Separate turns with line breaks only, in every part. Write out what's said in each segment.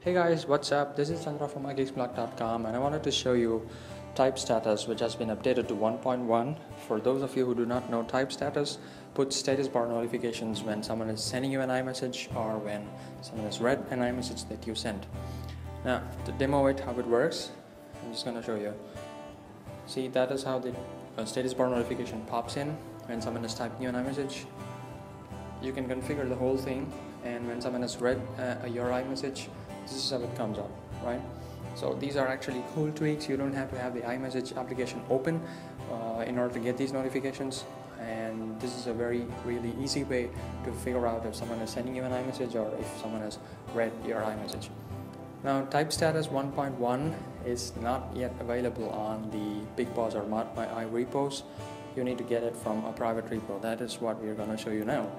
Hey guys, what's up? This is Chandra from igeeksblog.com and I wanted to show you TypeStatus which has been updated to 1.1. For those of you who do not know TypeStatus, put status bar notifications when someone is sending you an iMessage or when someone has read an iMessage that you sent. Now, to demo it how it works, I'm just gonna show you. See, that is how the uh, status bar notification pops in when someone is typing you an iMessage. You can configure the whole thing and when someone has read uh, your iMessage, this is how it comes up right? So these are actually cool tweaks. You don't have to have the iMessage application open uh, in order to get these notifications. And this is a very really easy way to figure out if someone is sending you an iMessage or if someone has read your iMessage. Now TypeStatus 1.1 is not yet available on the Big Boss or My repos you need to get it from a private repo. That is what we're going to show you now.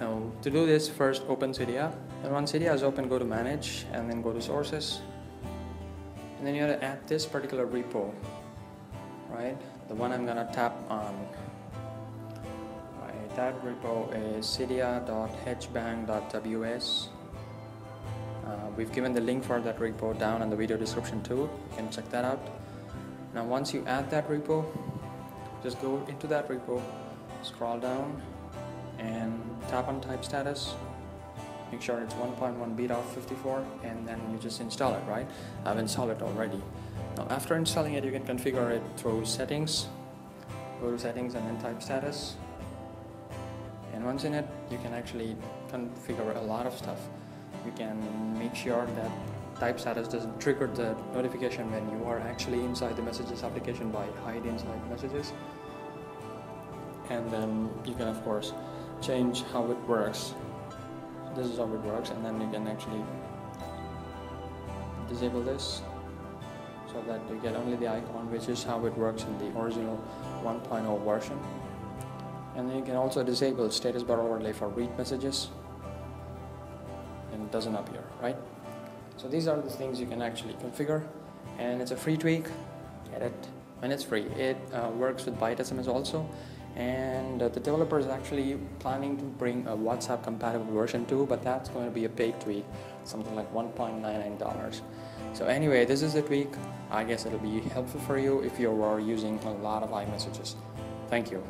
Now to do this first open Cydia and once Cydia is open go to manage and then go to sources. And then you have to add this particular repo right? The one I'm gonna tap on. Right that repo is cydia.hbang.ws uh, we've given the link for that repo down in the video description too. You can check that out. Now once you add that repo just go into that repo scroll down and tap on TypeStatus. Make sure it's 1.1 beta 54 and then you just install it right? I've installed it already. Now after installing it you can configure it through settings. Go to settings and then TypeStatus. And once in it you can actually configure a lot of stuff. You can make sure that TypeStatus doesn't trigger the notification when you are actually inside the messages application by hide inside messages. And then you can of course change how it works. This is how it works and then you can actually disable this so that you get only the icon which is how it works in the original 1.0 version. And then you can also disable status bar overlay for read messages. And it doesn't appear right so these are the things you can actually configure. And it's a free tweak. It. When it's free. It uh, works with biteSMS also. And uh, the developer is actually planning to bring a WhatsApp compatible version too but that's going to be a paid tweak. Something like $1.99 so anyway this is the tweak. I guess it'll be helpful for you if you are using a lot of iMessages. Thank you